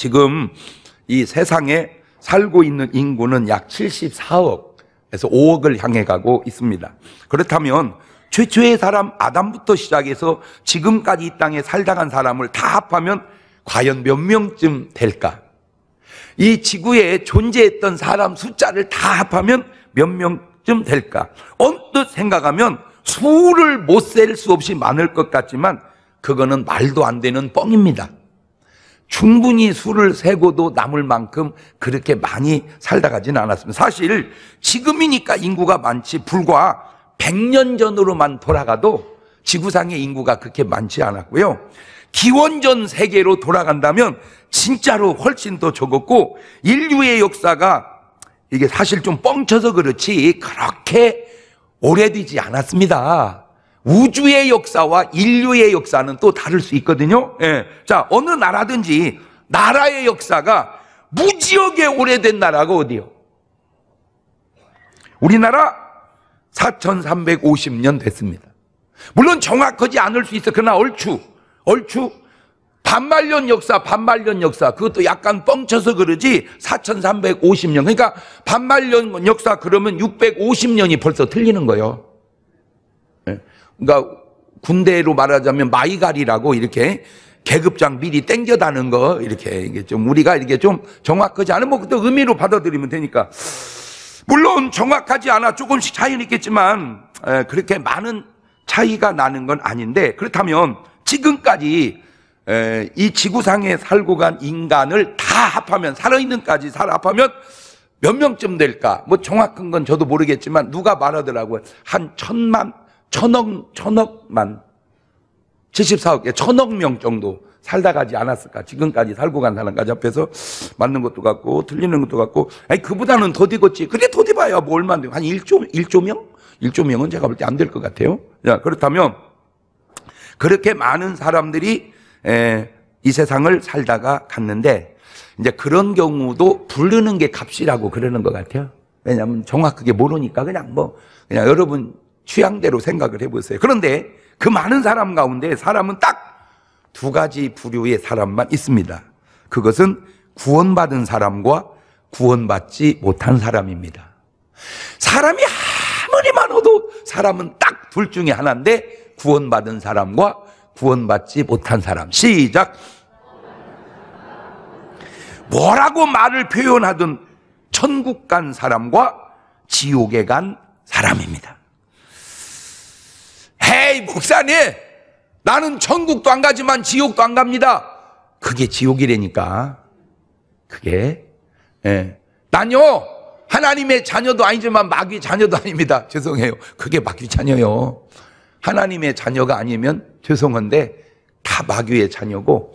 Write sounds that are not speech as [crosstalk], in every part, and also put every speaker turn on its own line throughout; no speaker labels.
지금 이 세상에 살고 있는 인구는 약 74억에서 5억을 향해 가고 있습니다. 그렇다면 최초의 사람 아담부터 시작해서 지금까지 이 땅에 살다 간 사람을 다 합하면 과연 몇 명쯤 될까? 이 지구에 존재했던 사람 숫자를 다 합하면 몇 명쯤 될까? 언뜻 생각하면 수를 못 셀 수 없이 많을 것 같지만 그거는 말도 안 되는 뻥입니다. 충분히 수를 세고도 남을 만큼 그렇게 많이 살다 가지는 않았습니다. 사실 지금이니까 인구가 많지 불과 100년 전으로만 돌아가도 지구상의 인구가 그렇게 많지 않았고요. 기원전 세계로 돌아간다면 진짜로 훨씬 더 적었고 인류의 역사가 이게 사실 좀 뻥쳐서 그렇지 그렇게 오래되지 않았습니다. 우주의 역사와 인류의 역사는 또 다를 수 있거든요. 예. 자, 어느 나라든지 나라의 역사가 무지하게 오래된 나라가 어디요? 우리나라 4350년 됐습니다. 물론 정확하지 않을 수 있어. 그러나 얼추, 얼추 반말년 역사, 반말년 역사, 그것도 약간 뻥쳐서 그러지 4350년. 그러니까 반말년 역사 그러면 650년이 벌써 틀리는 거예요. 예. 그러니까 군대로 말하자면 마이갈이라고 이렇게 계급장 미리 땡겨다는 거 이렇게 이게 좀 우리가 이렇게 좀 정확하지 않은 뭐 그때 의미로 받아들이면 되니까 물론 정확하지 않아 조금씩 차이는 있겠지만 에, 그렇게 많은 차이가 나는 건 아닌데 그렇다면 지금까지 에, 이 지구상에 살고 간 인간을 다 합하면 살아있는 까지 살 합하면 몇 명쯤 될까? 뭐 정확한 건 저도 모르겠지만 누가 말하더라고요. 한 천만, 천억, 천억만 74억, 예, 천억 명 정도 살다 가지 않았을까. 지금까지 살고 간 사람까지 앞에서 맞는 것도 같고, 틀리는 것도 같고, 아니, 그보다는 더 되겠지. 그래, 더 돼봐야 뭐 얼마 안 돼. 한 1조, 1조 명? 1조 명은 제가 볼 때 안 될 것 같아요. 자, 그렇다면, 그렇게 많은 사람들이, 에, 이 세상을 살다가 갔는데, 이제 그런 경우도 부르는 게 값이라고 그러는 것 같아요. 왜냐하면 정확하게 모르니까 그냥 뭐, 그냥 여러분 취향대로 생각을 해보세요. 그런데 그 많은 사람 가운데 사람은 딱 두 가지 부류의 사람만 있습니다. 그것은 구원받은 사람과 구원받지 못한 사람입니다. 사람이 아무리 많아도 사람은 딱 둘 중에 하나인데 구원받은 사람과 구원받지 못한 사람. 시작. 뭐라고 말을 표현하든 천국 간 사람과 지옥에 간 사람입니다. 헤이, 목사님! 나는 천국도 안 가지만 지옥도 안 갑니다. 그게 지옥이라니까. 그게. 예. 난요, 하나님의 자녀도 아니지만 마귀 자녀도 아닙니다. 죄송해요. 그게 마귀 자녀요. 하나님의 자녀가 아니면 죄송한데 다 마귀의 자녀고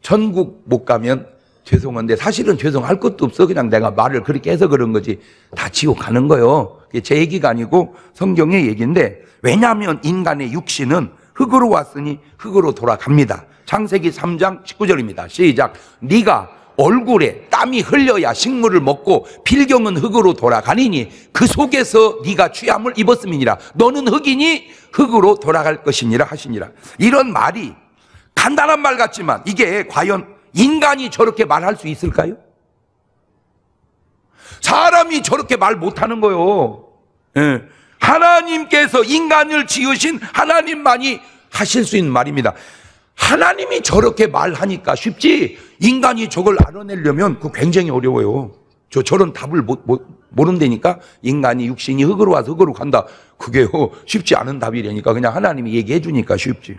천국 못 가면 죄송한데 사실은 죄송할 것도 없어. 그냥 내가 말을 그렇게 해서 그런 거지. 다 지옥 가는 거요. 제 얘기가 아니고 성경의 얘기인데 왜냐하면 인간의 육신은 흙으로 왔으니 흙으로 돌아갑니다. 창세기 3장 19절입니다. 시작. 네가 얼굴에 땀이 흘려야 식물을 먹고 필경은 흙으로 돌아가니니 그 속에서 네가 취함을 입었음이니라. 너는 흙이니 흙으로 돌아갈 것이니라 하시니라. 이런 말이 간단한 말 같지만 이게 과연 인간이 저렇게 말할 수 있을까요? 사람이 저렇게 말 못하는 거요. 예. 하나님께서 인간을 지으신 하나님만이 하실 수 있는 말입니다. 하나님이 저렇게 말하니까 쉽지 인간이 저걸 알아내려면 그 굉장히 어려워요. 저 저런 답을 못, 못, 모른다니까 인간이 육신이 흙으로 와서 흙으로 간다. 그게요 쉽지 않은 답이라니까 그냥 하나님이 얘기해 주니까 쉽지.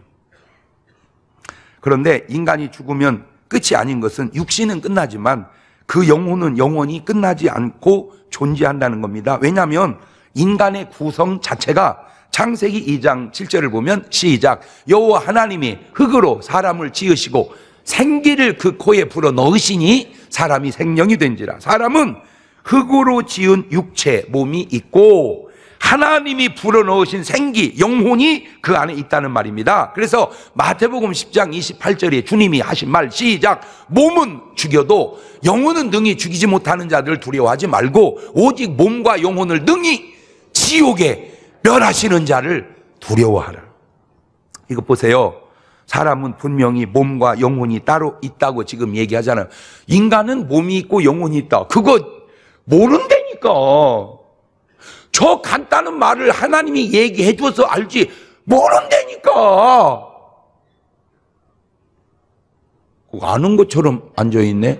그런데 인간이 죽으면 끝이 아닌 것은 육신은 끝나지만 그 영혼은 영원히 끝나지 않고 존재한다는 겁니다. 왜냐하면 인간의 구성 자체가 창세기 2장 7절을 보면 시작. 여호와 하나님이 흙으로 사람을 지으시고 생기를 그 코에 불어 넣으시니 사람이 생명이 된지라. 사람은 흙으로 지은 육체 몸이 있고 하나님이 불어넣으신 생기, 영혼이 그 안에 있다는 말입니다. 그래서 마태복음 10장 28절에 주님이 하신 말 시작. 몸은 죽여도 영혼은 능히 죽이지 못하는 자들 두려워하지 말고 오직 몸과 영혼을 능히 지옥에 멸하시는 자를 두려워하라. 이거 보세요. 사람은 분명히 몸과 영혼이 따로 있다고 지금 얘기하잖아요. 인간은 몸이 있고 영혼이 있다. 그거 모른다니까. 저 간단한 말을 하나님이 얘기해 줘서 알지 모른다니까. 아는 것처럼 앉아있네.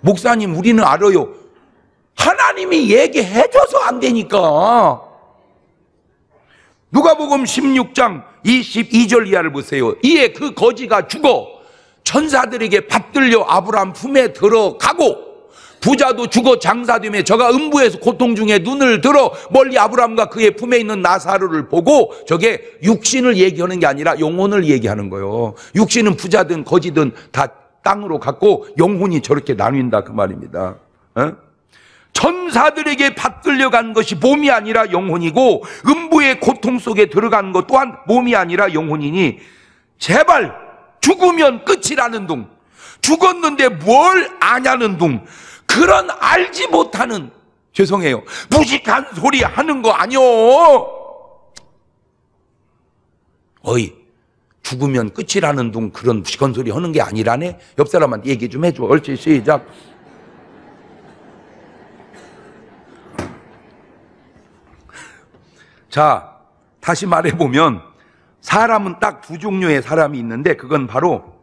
목사님, 우리는 알아요. 하나님이 얘기해줘서 안 되니까. 누가복음 16장 22절 이하를 보세요. 이에 그 거지가 죽어 천사들에게 받들려 아브라함 품에 들어가고 부자도 죽어 장사됨에 저가 음부에서 고통 중에 눈을 들어 멀리 아브라함과 그의 품에 있는 나사로를 보고 저게 육신을 얘기하는 게 아니라 영혼을 얘기하는 거예요. 육신은 부자든 거지든 다 땅으로 갔고 영혼이 저렇게 나뉜다 그 말입니다. 어? 천사들에게 받들려 간 것이 몸이 아니라 영혼이고 음부의 고통 속에 들어간 것 또한 몸이 아니라 영혼이니 제발 죽으면 끝이라는 둥 죽었는데 뭘 아냐는 둥 그런 알지 못하는 죄송해요 무식한 소리 하는 거 아니요 어이 죽으면 끝이라는 둥 그런 무식한 소리 하는 게 아니라네? 옆 사람한테 얘기 좀 해줘. 옳지 시작 자, 다시 말해보면 사람은 딱 두 종류의 사람이 있는데 그건 바로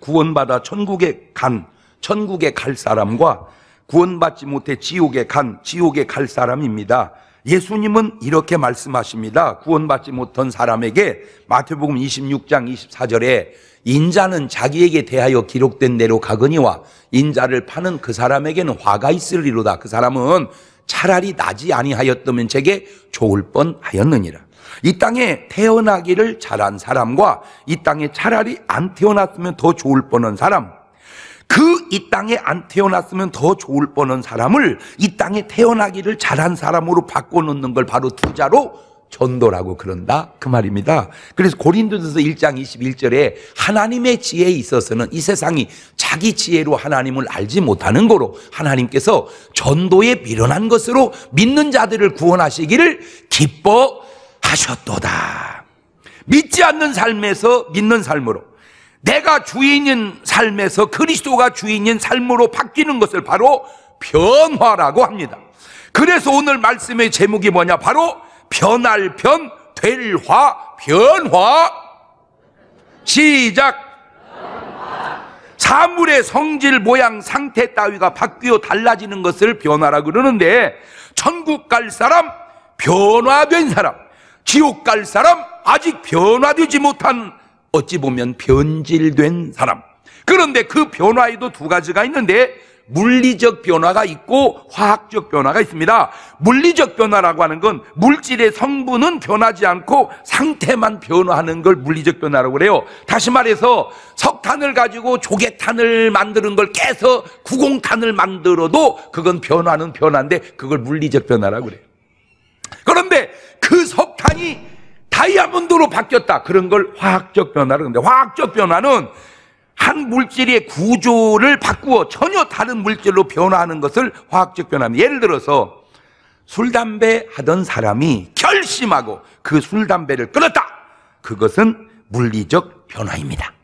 구원받아 천국에 간, 천국에 갈 사람과 구원받지 못해 지옥에 간, 지옥에 갈 사람입니다. 예수님은 이렇게 말씀하십니다. 구원받지 못한 사람에게 마태복음 26장 24절에 인자는 자기에게 대하여 기록된 대로 가거니와 인자를 파는 그 사람에게는 화가 있으리로다. 그 사람은 차라리 나지 아니하였다면 제게 좋을 뻔하였느니라. 이 땅에 태어나기를 잘한 사람과 이 땅에 차라리 안 태어났으면 더 좋을 뻔한 사람, 그 이 땅에 안 태어났으면 더 좋을 뻔한 사람을 이 땅에 태어나기를 잘한 사람으로 바꿔놓는 걸 바로 투자로 전도라고 그런다 그 말입니다. 그래서 고린도전서 1장 21절에 하나님의 지혜에 있어서는 이 세상이 자기 지혜로 하나님을 알지 못하는 거로 하나님께서 전도에 미련한 것으로 믿는 자들을 구원하시기를 기뻐하셨도다. 믿지 않는 삶에서 믿는 삶으로 내가 주인인 삶에서 그리스도가 주인인 삶으로 바뀌는 것을 바로 변화라고 합니다. 그래서 오늘 말씀의 제목이 뭐냐? 바로 변할 변, 될 화, 변화. 시작. 사물의 성질, 모양, 상태 따위가 바뀌어 달라지는 것을 변화라 그러는데, 천국 갈 사람, 변화된 사람, 지옥 갈 사람, 아직 변화되지 못한, 어찌 보면 변질된 사람. 그런데 그 변화에도 두 가지가 있는데, 물리적 변화가 있고 화학적 변화가 있습니다. 물리적 변화라고 하는 건 물질의 성분은 변하지 않고 상태만 변화하는 걸 물리적 변화라고 그래요. 다시 말해서 석탄을 가지고 조개탄을 만드는 걸 깨서 구공탄을 만들어도 그건 변화는 변화인데 그걸 물리적 변화라고 그래요. 그런데 그 석탄이 다이아몬드로 바뀌었다. 그런 걸 화학적 변화라고 하는데 화학적 변화는 한 물질의 구조를 바꾸어 전혀 다른 물질로 변화하는 것을 화학적 변화입니다. 예를 들어서 술, 담배 하던 사람이 결심하고 그 술, 담배를 끊었다. 그것은 물리적 변화입니다.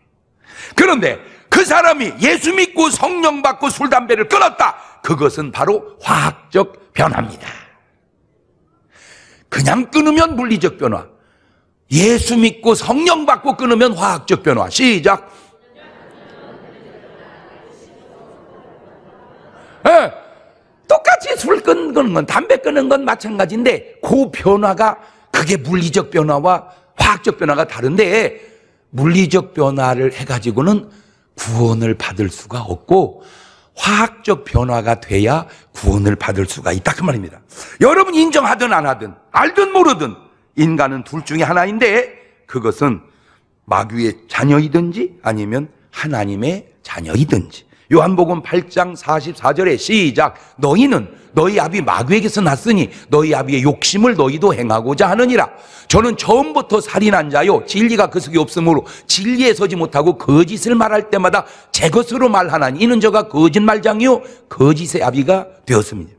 그런데 그 사람이 예수 믿고 성령 받고 술, 담배를 끊었다. 그것은 바로 화학적 변화입니다. 그냥 끊으면 물리적 변화. 예수 믿고 성령 받고 끊으면 화학적 변화. 시작. 예, 똑같이 술 끊는 건, 담배 끊는 건 마찬가지인데, 그 변화가, 그게 물리적 변화와 화학적 변화가 다른데, 물리적 변화를 해가지고는 구원을 받을 수가 없고, 화학적 변화가 돼야 구원을 받을 수가 있다. 그 말입니다. 여러분 인정하든 안 하든, 알든 모르든, 인간은 둘 중에 하나인데, 그것은 마귀의 자녀이든지 아니면 하나님의 자녀이든지. 요한복음 8장 44절에 시작. 너희는 너희 아비 마귀에게서 났으니 너희 아비의 욕심을 너희도 행하고자 하느니라. 저는 처음부터 살인한 자요. 진리가 그 속에 없으므로 진리에 서지 못하고 거짓을 말할 때마다 제 것으로 말하나니 이는 저가 거짓말장이요. 거짓의 아비가 되었습니다.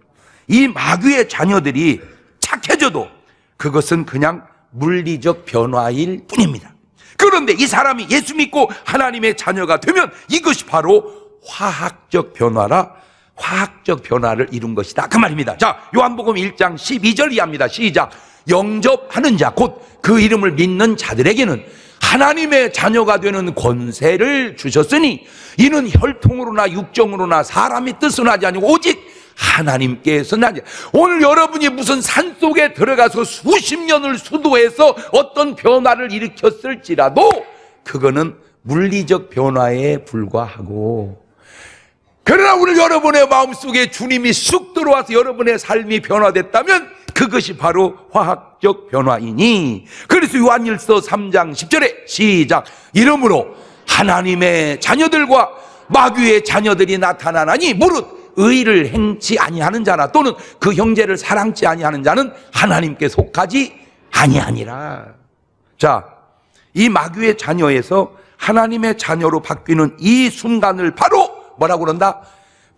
이 마귀의 자녀들이 착해져도 그것은 그냥 물리적 변화일 뿐입니다. 그런데 이 사람이 예수 믿고 하나님의 자녀가 되면 이것이 바로 화학적 변화라 화학적 변화를 이룬 것이다. 그 말입니다. 자, 요한복음 1장 12절 이하입니다. 시작. 영접하는 자, 곧 그 이름을 믿는 자들에게는 하나님의 자녀가 되는 권세를 주셨으니 이는 혈통으로나 육정으로나 사람의 뜻은 하지 아니고 오직 하나님께서 나지. 오늘 여러분이 무슨 산 속에 들어가서 수십 년을 수도해서 어떤 변화를 일으켰을지라도 그거는 물리적 변화에 불과하고 그러나 오늘 여러분의 마음속에 주님이 쑥 들어와서 여러분의 삶이 변화됐다면 그것이 바로 화학적 변화이니 그래서 요한일서 3장 10절에 시작 이름으로 하나님의 자녀들과 마귀의 자녀들이 나타나나니 무릇 의를 행치 아니하는 자나 또는 그 형제를 사랑치 아니하는 자는 하나님께 속하지 아니하니라. 자, 이 마귀의 자녀에서 하나님의 자녀로 바뀌는 이 순간을 바로 뭐라고 그런다?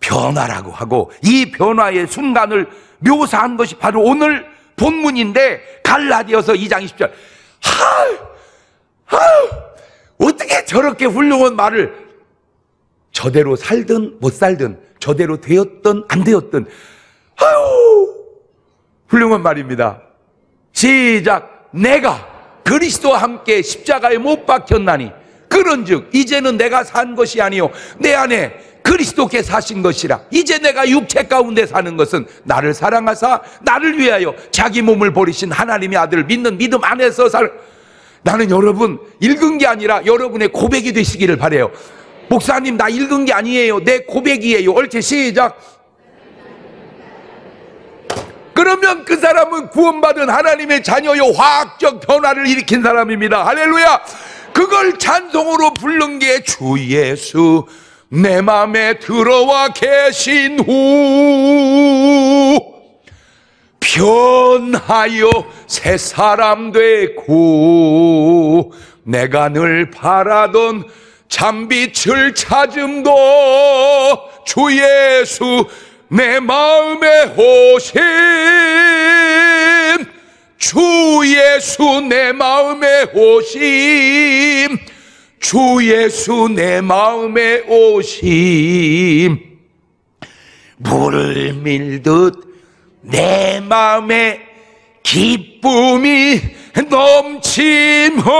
변화라고 하고 이 변화의 순간을 묘사한 것이 바로 오늘 본문인데 갈라디아서 2장 20절. 하, 하, 어떻게 저렇게 훌륭한 말을 저대로 살든 못 살든 저대로 되었든 안 되었든 아유 훌륭한 말입니다. 시작 내가 그리스도와 함께 십자가에 못 박혔나니 그런즉 이제는 내가 산 것이 아니요 내 안에 그리스도께 사신 것이라 이제 내가 육체 가운데 사는 것은 나를 사랑하사 나를 위하여 자기 몸을 버리신 하나님의 아들을 믿는 믿음 안에서 살 나는 여러분 읽은 게 아니라 여러분의 고백이 되시기를 바래요. 목사님 나 읽은 게 아니에요. 내 고백이에요. 옳지 시작. 그러면 그 사람은 구원받은 하나님의 자녀요 화학적 변화를 일으킨 사람입니다. 할렐루야. 그걸 찬송으로 부른 게 주 예수 내 마음에 들어와 계신 후 변하여 새 사람 되고 내가 늘 바라던 참빛을 찾음도 주 예수 내 마음에 오신 주 예수 내 마음에 오심 주 예수 내 마음에 오심. 물을 밀듯 내 마음에 기쁨이 넘침헛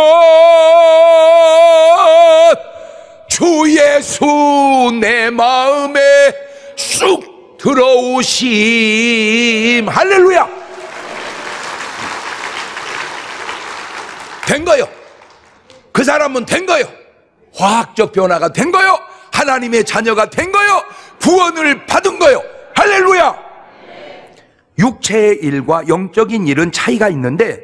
주 예수 내 마음에 쑥 들어오심. 할렐루야. 된 거요 그 사람은 된 거요. 화학적 변화가 된 거요. 하나님의 자녀가 된 거요. 구원을 받은 거요. 할렐루야! 육체의 일과 영적인 일은 차이가 있는데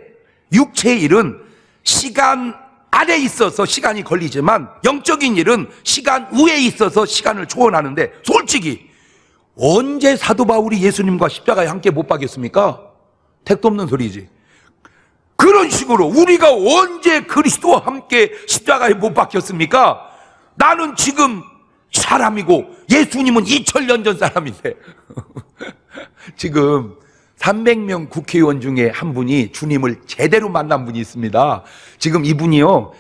육체의 일은 시간 아래 있어서 시간이 걸리지만 영적인 일은 시간 위에 있어서 시간을 초월하는데 솔직히 언제 사도 바울이 예수님과 십자가에 함께 못 박였습니까? 택도 없는 소리지. 그런 식으로 우리가 언제 그리스도와 함께 십자가에 못 박혔습니까? 나는 지금 사람이고 예수님은 2000년 전 사람인데 [laughs] 지금 300명 국회의원 중에 한 분이 주님을 제대로 만난 분이 있습니다. 지금 이분이요,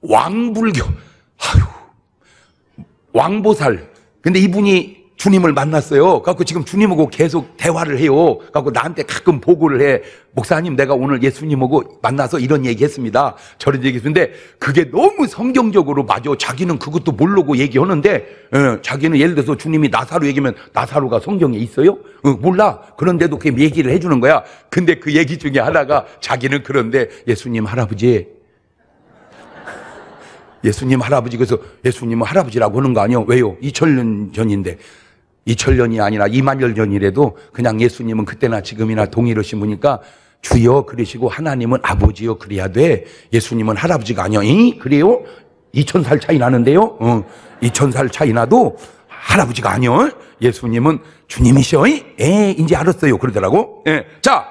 왕불교, 아유, 왕보살. 근데 이분이 주님을 만났어요. 갖고 지금 주님하고 계속 대화를 해요. 갖고 나한테 가끔 보고를 해. 목사님, 내가 오늘 예수님하고 만나서 이런 얘기 했습니다. 저런 얘기 했는데, 그게 너무 성경적으로 맞아. 자기는 그것도 모르고 얘기하는데, 어, 자기는 예를 들어서 주님이 나사로 얘기하면 나사로가 성경에 있어요? 어, 몰라. 그런데도 그 얘기를 해주는 거야. 근데 그 얘기 중에 하나가 자기는 그런데 예수님 할아버지, 예수님 할아버지 그래서 예수님은 할아버지라고 하는 거 아니요? 왜요? 2000년 전인데 2000년이 아니라 2만 년 전이라도 그냥 예수님은 그때나 지금이나 동일하신 분이니까 주여 그러시고 하나님은 아버지요 그래야 돼. 예수님은 할아버지가 아니야. 이? 그래요? 2000살 차이 나는데요. 어, 2000살 차이 나도 할아버지가 아니요. 예수님은 주님이셔. 예, 이제 알았어요. 그러더라고. 예. 자,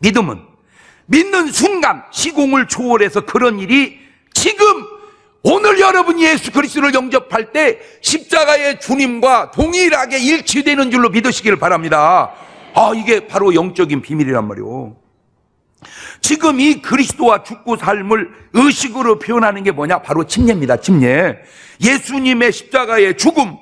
믿음은 믿는 순간 시공을 초월해서 그런 일이 지금 오늘 여러분 예수 그리스도를 영접할 때 십자가의 주님과 동일하게 일치되는 줄로 믿으시기를 바랍니다. 아, 이게 바로 영적인 비밀이란 말이오. 지금 이 그리스도와 죽고 삶을 의식으로 표현하는 게 뭐냐? 바로 침례입니다. 침례. 예수님의 십자가의 죽음,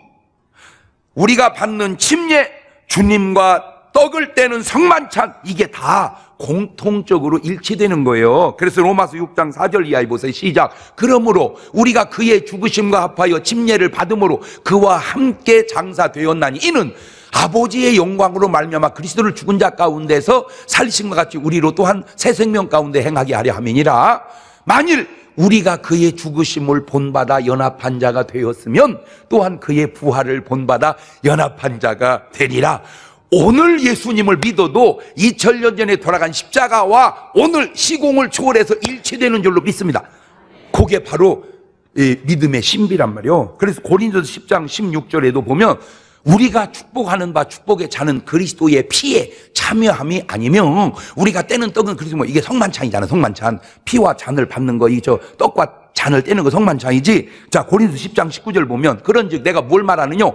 우리가 받는 침례, 주님과 떡을 떼는 성만찬, 이게 다 공통적으로 일치되는 거예요. 그래서 로마서 6장 4절 이하에 보세요. 시작. 그러므로 우리가 그의 죽으심과 합하여 침례를 받음으로 그와 함께 장사되었나니 이는 아버지의 영광으로 말미암아 그리스도를 죽은 자 가운데서 살리심과 같이 우리로 또한 새 생명 가운데 행하게 하려 함이니라. 만일 우리가 그의 죽으심을 본받아 연합한 자가 되었으면 또한 그의 부활을 본받아 연합한 자가 되리라. 오늘 예수님을 믿어도 2000년 전에 돌아간 십자가와 오늘 시공을 초월해서 일치되는 줄로 믿습니다. 그게 바로 믿음의 신비란 말이요. 그래서 고린도서 10장 16절에도 보면 우리가 축복하는 바 축복의 잔은 그리스도의 피에 참여함이 아니면 우리가 떼는 떡은 그리스도 뭐 이게 성만찬이잖아 성만찬 피와 잔을 받는 거 이 저 떡과 잔을 떼는 거 성만찬이지 자 고린도 10장 19절 보면 그런즉 내가 뭘 말하느냐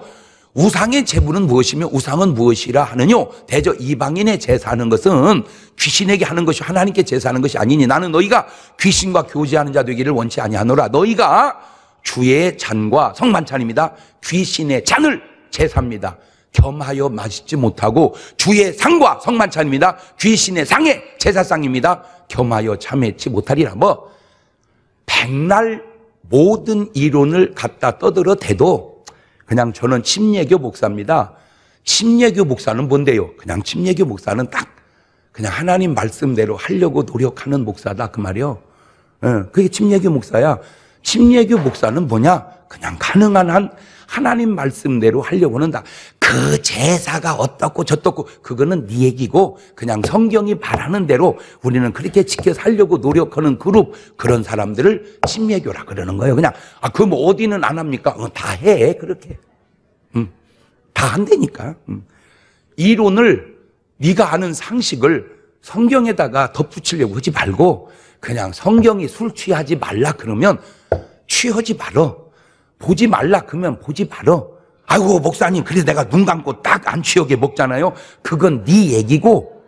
우상의 제물은 무엇이며 우상은 무엇이라 하느뇨? 대저 이방인의 제사하는 것은 귀신에게 하는 것이 하나님께 제사하는 것이 아니니 나는 너희가 귀신과 교제하는 자 되기를 원치 아니하노라. 너희가 주의 잔과 성만찬입니다. 귀신의 잔을 제사입니다. 겸하여 마시지 못하고 주의 상과 성만찬입니다. 귀신의 상의 제사상입니다. 겸하여 참회치 못하리라. 뭐 백날 모든 이론을 갖다 떠들어 대도 그냥 저는 침례교 목사입니다. 침례교 목사는 뭔데요? 그냥 침례교 목사는 딱 그냥 하나님 말씀대로 하려고 노력하는 목사다 그 말이요. 예, 그게 침례교 목사야. 침례교 목사는 뭐냐? 그냥 가능한 한 하나님 말씀대로 하려고 는다. 그 제사가 어떻고 저떻고 그거는 네 얘기고 그냥 성경이 말하는 대로 우리는 그렇게 지켜 살려고 노력하는 그룹 그런 사람들을 침례교라 그러는 거예요. 그냥 아 그럼 뭐 어디는 안 합니까? 어, 다 해. 그렇게. 음. 다 한다니까. 음. 이론을 네가 아는 상식을 성경에다가 덧붙이려고 하지 말고 그냥 성경이 술 취하지 말라 그러면 취하지 말어. 보지 말라 그러면 보지 말어. 아이고 목사님 그래서 내가 눈 감고 딱 안 취하게 먹잖아요. 그건 네 얘기고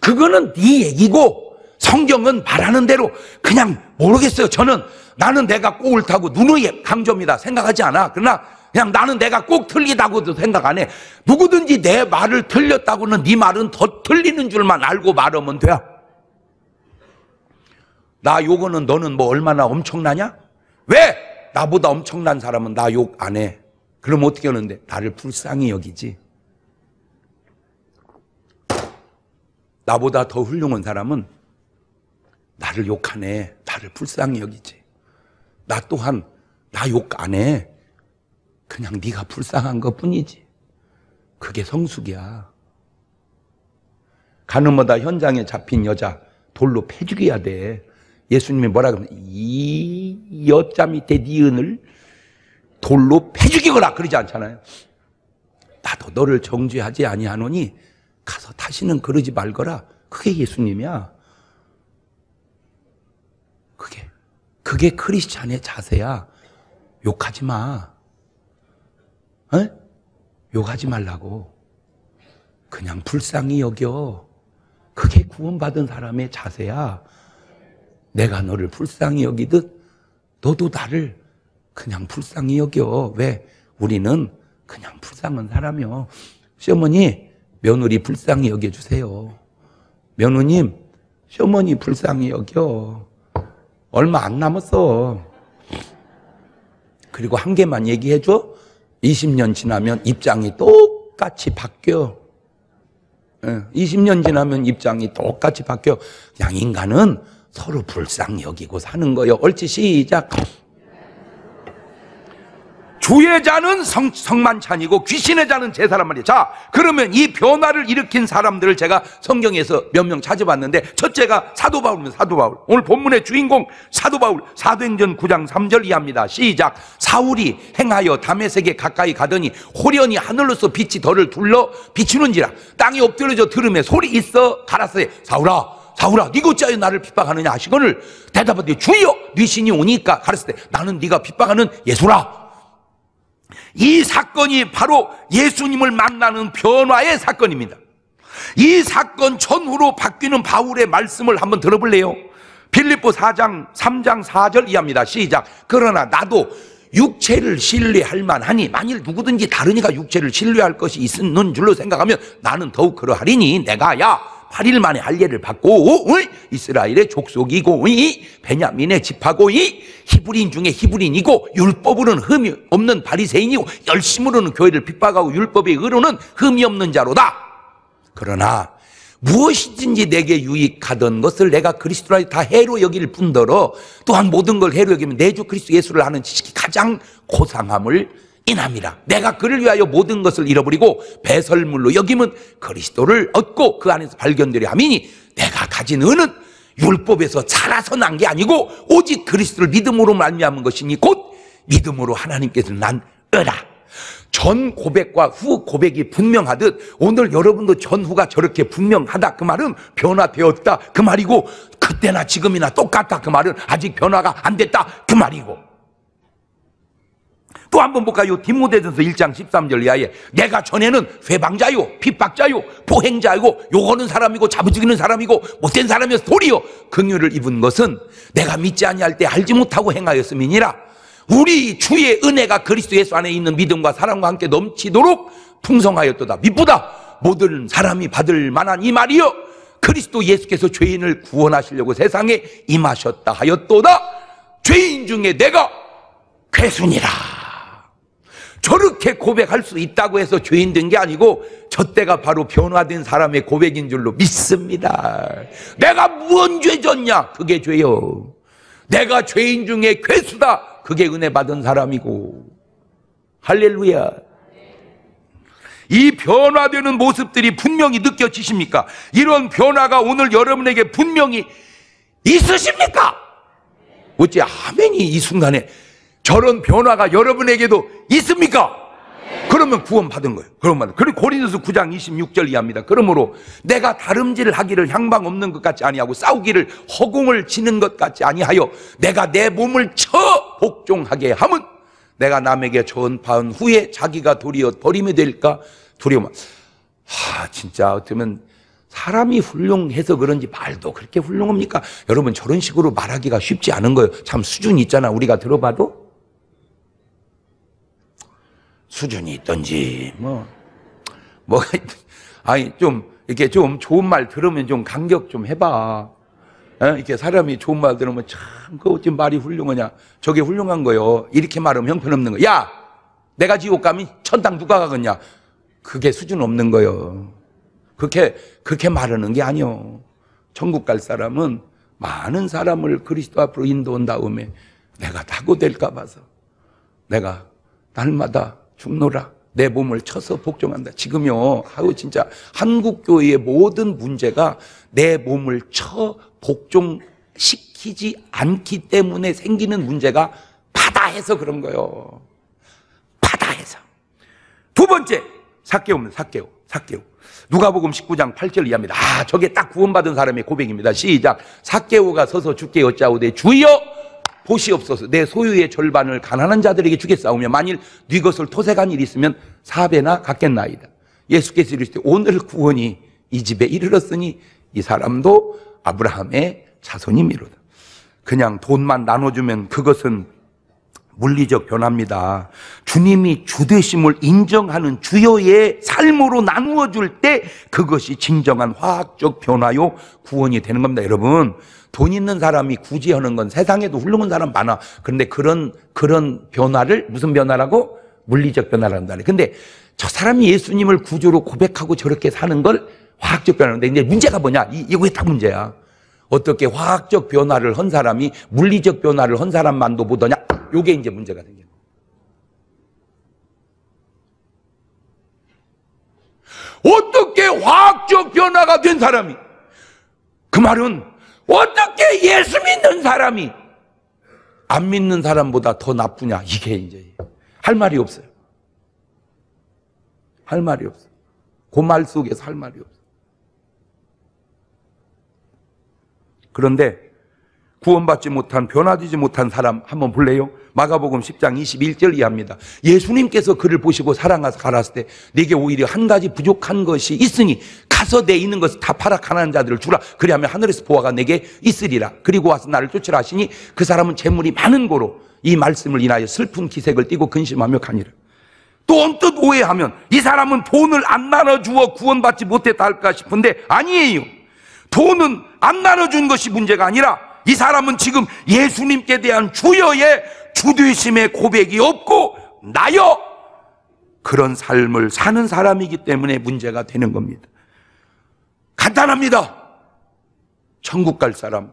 그거는 네 얘기고 성경은 말하는 대로 그냥 모르겠어요. 저는 나는 내가 꼭 옳다고 누누이 강조입니다. 생각하지 않아. 그러나 그냥 나는 내가 꼭 틀리다고도 생각 안 해. 누구든지 내 말을 틀렸다고는 네 말은 더 틀리는 줄만 알고 말하면 돼. 나 요거는 너는 뭐 얼마나 엄청나냐? 왜? 나보다 엄청난 사람은 나 욕 안 해. 그럼 어떻게 하는데? 나를 불쌍히 여기지. 나보다 더 훌륭한 사람은 나를 욕하네. 나를 불쌍히 여기지. 나 또한 나 욕 안 해. 그냥 네가 불쌍한 것 뿐이지. 그게 성숙이야. 가늠마다 현장에 잡힌 여자 돌로 패 죽여야 돼. 예수님이 뭐라 그러면 이 여자 밑에 니은을 돌로 패죽이거라 그러지 않잖아요. 나도 너를 정죄하지 아니하노니 가서 다시는 그러지 말거라. 그게 예수님이야. 그게 그게 크리스찬의 자세야. 욕하지 마. 에? 욕하지 말라고. 그냥 불쌍히 여겨. 그게 구원받은 사람의 자세야. 내가 너를 불쌍히 여기듯 너도 나를 그냥 불쌍히 여겨. 왜? 우리는 그냥 불쌍한 사람이요. 시어머니, 며느리 불쌍히 여겨주세요. 며느님, 시어머니 불쌍히 여겨. 얼마 안 남았어. 그리고 한 개만 얘기해줘. 20년 지나면 입장이 똑같이 바뀌어. 20년 예, 지나면 입장이 똑같이 바뀌어. 그냥 인간은 서로 불쌍 여기고 사는 거요. 옳지 시작. 주의 자는 성, 성만 찬이고 귀신의 자는 제사란 말이에요. 자, 그러면 이 변화를 일으킨 사람들을 제가 성경에서 몇 명 찾아봤는데 첫째가 사도 바울입니다. 사도 바울. 오늘 본문의 주인공 사도 바울. 사도행전 9장 3절 이하입니다. 시작. 사울이 행하여 담에색에 가까이 가더니 호련히 하늘로서 빛이 덜을 둘러 비추는지라 땅이 엎드려져 들음에 소리 있어 가라사대 사울아 사울아 네가 어찌하여 나를 핍박하느냐 하시거늘 대답하되 주여 네 신이 오니까 가르쳤을 때 나는 네가 핍박하는 예수라 이 사건이 바로 예수님을 만나는 변화의 사건입니다 이 사건 전후로 바뀌는 바울의 말씀을 한번 들어볼래요? 빌립보 4장 3장 4절 이하입니다. 시작. 그러나 나도 육체를 신뢰할 만하니 만일 누구든지 다르니가 육체를 신뢰할 것이 있는 줄로 생각하면 나는 더욱 그러하리니 내가 야 8일 만에 할례를 받고 어이? 이스라엘의 족속이고? 베냐민의 집하고 이 히브리인 중에 히브리인이고 율법으로는 흠이 없는 바리새인이고 열심으로는 교회를 핍박하고 율법의 의로는 흠이 없는 자로다. 그러나 무엇이든지 내게 유익하던 것을 내가 그리스도라 다 해로 여길 뿐더러 또한 모든 걸 해로 여기면 내 주 그리스도 예수를 하는 지식이 가장 고상함을 인함이라. 내가 그를 위하여 모든 것을 잃어버리고 배설물로 여기면 그리스도를 얻고 그 안에서 발견되려 함이니 내가 가진 은은 율법에서 자라서 난 게 아니고 오직 그리스도를 믿음으로 말미암은 것이니 곧 믿음으로 하나님께서 난 은라. 전 고백과 후 고백이 분명하듯 오늘 여러분도 전후가 저렇게 분명하다 그 말은 변화되었다 그 말이고 그때나 지금이나 똑같다 그 말은 아직 변화가 안 됐다 그 말이고 또 한 번 볼까요? 디모데전서 1장 13절 이하에 내가 전에는 회방자요 핍박자요 보행자이고 요거는 사람이고 잡아 죽이는 사람이고 못된 사람이어서 도리요 긍휼을 입은 것은 내가 믿지 아니할 때 알지 못하고 행하였음이니라. 우리 주의 은혜가 그리스도 예수 안에 있는 믿음과 사랑과 함께 넘치도록 풍성하였도다. 미쁘다 모든 사람이 받을 만한 이 말이요 그리스도 예수께서 죄인을 구원하시려고 세상에 임하셨다 하였도다. 죄인 중에 내가 괴순이라 저렇게 고백할 수 있다고 해서 죄인 된 게 아니고 저 때가 바로 변화된 사람의 고백인 줄로 믿습니다. 내가 무언 죄 졌냐? 그게 죄요. 내가 죄인 중에 괴수다. 그게 은혜 받은 사람이고. 할렐루야. 이 변화되는 모습들이 분명히 느껴지십니까? 이런 변화가 오늘 여러분에게 분명히 있으십니까? 어째 아멘이 이 순간에 저런 변화가 여러분에게도 있습니까? 그러면 구원 받은 거예요. 그런 그리고 고린도서 9장 26절 이하입니다. 그러므로 내가 다름질을 하기를 향방 없는 것 같지 아니하고 싸우기를 허공을 치는 것 같지 아니하여 내가 내 몸을 쳐 복종하게 함은 내가 남에게 전파한 후에 자기가 도리어 버림이 될까 두려워. 하 진짜 어쩌면 사람이 훌륭해서 그런지 말도 그렇게 훌륭합니까? 여러분 저런 식으로 말하기가 쉽지 않은 거예요. 참 수준이 있잖아. 우리가 들어봐도 수준이 있던지 뭐 뭐가 있 아니 좀 이렇게 좀 좋은 말 들으면 좀 간격 좀 해봐. 에? 이렇게 사람이 좋은 말 들으면 참 그거 어찌 말이 훌륭하냐. 저게 훌륭한 거요. 이렇게 말하면 형편없는 거. 야, 내가 지옥 가면 천당 누가 가겠냐. 그게 수준 없는 거요. 그렇게 그렇게 말하는 게 아니요. 천국 갈 사람은 많은 사람을 그리스도 앞으로 인도한 다음에 내가 다고 될까 봐서 내가 날마다 죽노라. 내 몸을 쳐서 복종한다. 지금요, 아유, 진짜, 한국교회의 모든 문제가 내 몸을 쳐 복종시키지 않기 때문에 생기는 문제가 바다해서 그런 거요. 바다해서. 두 번째, 사개오면 사개오, 사개오. 누가복음 19장 8절 이하입니다. 아, 저게 딱 구원받은 사람의 고백입니다. 시작. 사개오가 서서 주께 여짜오되 주여 보시옵소서 내 소유의 절반을 가난한 자들에게 주겠사오며 만일 네 것을 토색한 일이 있으면 사배나 갖겠나이다. 예수께서 이르시되 오늘 구원이 이 집에 이르렀으니 이 사람도 아브라함의 자손이미로다. 그냥 돈만 나눠주면 그것은 물리적 변화입니다. 주님이 주되심을 인정하는 주여의 삶으로 나누어 줄 때 그것이 진정한 화학적 변화요 구원이 되는 겁니다. 여러분, 돈 있는 사람이 굳이 하는 건 세상에도 훌륭한 사람 많아. 그런데 그런 그런 변화를 무슨 변화라고 물리적 변화란다. 근데 저 사람이 예수님을 구조로 고백하고 저렇게 사는 걸 화학적 변화인데 이제 문제가 뭐냐? 이, 이게 다 문제야. 어떻게 화학적 변화를 한 사람이 물리적 변화를 한 사람만도 못하냐? 요게 이제 문제가 생겨. 어떻게 화학적 변화가 된 사람이 그 말은 어떻게 예수 믿는 사람이 안 믿는 사람보다 더 나쁘냐 이게 이제 할 말이 없어요. 할 말이 없어. 그말 속에서 할 말이 없어. 그런데 구원받지 못한 변화되지 못한 사람 한번 볼래요? 마가복음 10장 21절 이하입니다. 예수님께서 그를 보시고 사랑하사 가라을 때 내게 오히려 한 가지 부족한 것이 있으니 가서 내 있는 것을 다 팔아 가난한 자들을 주라. 그리하면 하늘에서 보아가 내게 있으리라. 그리고 와서 나를 쫓으라 하시니 그 사람은 재물이 많은 고로 이 말씀을 인하여 슬픈 기색을 띠고 근심하며 가니라. 또 언뜻 오해하면 이 사람은 돈을 안 나눠주어 구원받지 못했다 할까 싶은데 아니에요. 돈은 안 나눠준 것이 문제가 아니라 이 사람은 지금 예수님께 대한 주여의 주되심의 고백이 없고 나여 그런 삶을 사는 사람이기 때문에 문제가 되는 겁니다. 간단합니다. 천국 갈 사람,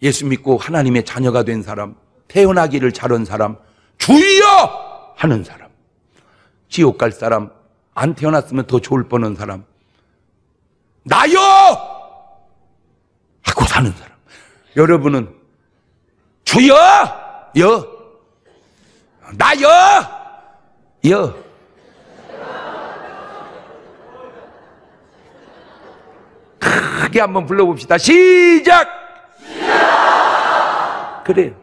예수 믿고 하나님의 자녀가 된 사람, 태어나기를 잘한 사람, 주여! 하는 사람. 지옥 갈 사람, 안 태어났으면 더 좋을 뻔한 사람. 나여! 하고 사는 사람. 여러분은 주여! 여! 나여! 여! 크게 한번 불러봅시다. 시작! 그래요.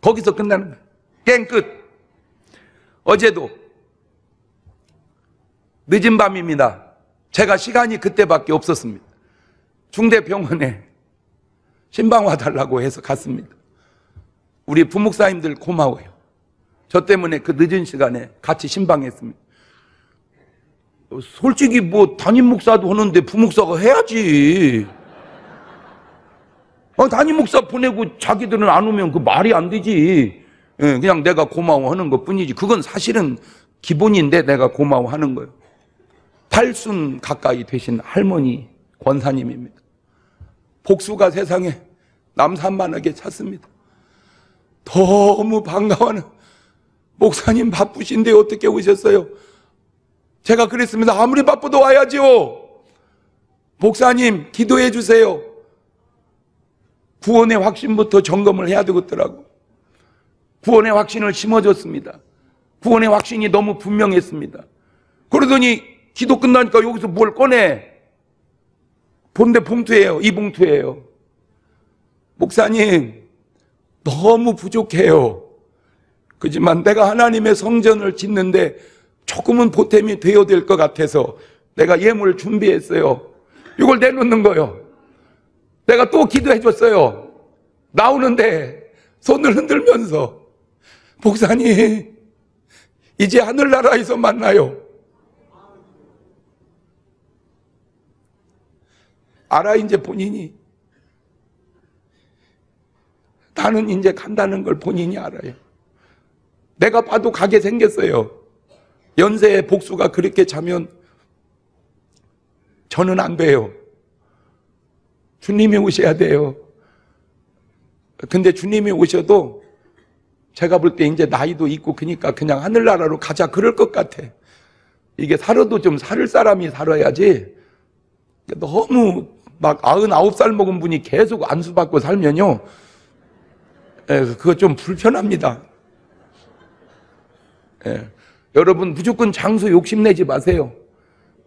거기서 끝나는 거예요. 깽 끝. 어제도 늦은 밤입니다. 제가 시간이 그때밖에 없었습니다. 중대병원에 신방 와달라고 해서 갔습니다. 우리 부목사님들 고마워요. 저 때문에 그 늦은 시간에 같이 신방했습니다. 솔직히 뭐 담임 목사도 하는데 부목사가 해야지. 어, 담임 목사 보내고 자기들은 안 오면 그 말이 안 되지. 예, 그냥 내가 고마워하는 것 뿐이지. 그건 사실은 기본인데 내가 고마워하는 거예요. 팔순 가까이 되신 할머니 권사님입니다. 복수가 세상에 남산만하게 찾습니다. 너무 반가워하는 목사님 바쁘신데 어떻게 오셨어요? 제가 그랬습니다. 아무리 바빠도 와야죠. 목사님 기도해 주세요. 구원의 확신부터 점검을 해야 되겠더라고. 구원의 확신을 심어줬습니다. 구원의 확신이 너무 분명했습니다. 그러더니 기도 끝나니까 여기서 뭘 꺼내? 본데 봉투예요. 이 봉투예요. 목사님, 너무 부족해요. 그지만 내가 하나님의 성전을 짓는데 조금은 보탬이 되어야 될 것 같아서 내가 예물 준비했어요. 이걸 내놓는 거예요. 내가 또 기도해 줬어요. 나오는데 손을 흔들면서 목사님 이제 하늘나라에서 만나요. 알아 이제 본인이 나는 이제 간다는 걸 본인이 알아요. 내가 봐도 가게 생겼어요. 연세의 복수가 그렇게 자면 저는 안 돼요. 주님이 오셔야 돼요. 근데 주님이 오셔도 제가 볼 때 이제 나이도 있고 그니까 그냥 하늘나라로 가자 그럴 것 같아. 이게 살아도 좀 살 사람이 살아야지. 너무 막 99살 먹은 분이 계속 안수받고 살면요. 예, 그거 좀 불편합니다. 예. 여러분 무조건 장수 욕심내지 마세요.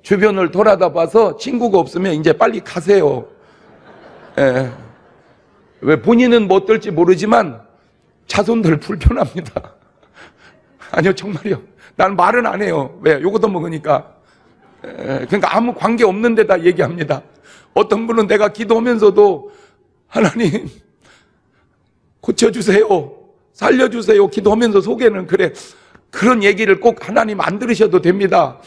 주변을 돌아다 봐서 친구가 없으면 이제 빨리 가세요. 예. 왜 본인은 못 될지 모르지만 자손들 [laughs] 불편합니다. 아니요, 정말요. 난 말은 안 해요. 왜? 요거도 먹으니까. 예. 그러니까 아무 관계 없는 데다 얘기합니다. 어떤 분은 내가 기도하면서도 하나님 고쳐주세요. 살려주세요. 기도하면서 속에는 그래. 그런 얘기를 꼭 하나님 안 들으셔도 됩니다.